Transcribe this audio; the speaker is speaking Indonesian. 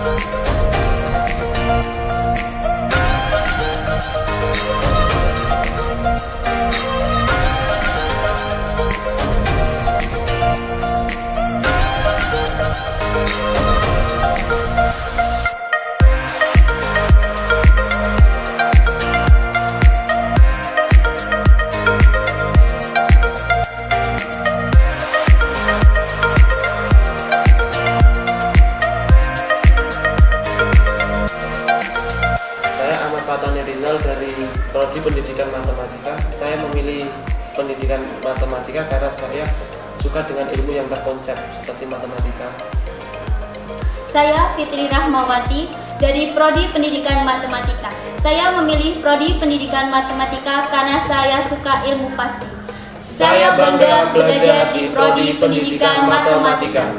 Música Saya Rizal dari prodi pendidikan matematika. Saya memilih pendidikan matematika karena saya suka dengan ilmu yang terkonsep seperti matematika. Saya Fitri Rahmawati dari Prodi Pendidikan Matematika. Saya memilih Prodi Pendidikan Matematika karena saya suka ilmu pasti. Saya bangga belajar di Prodi Pendidikan Matematika.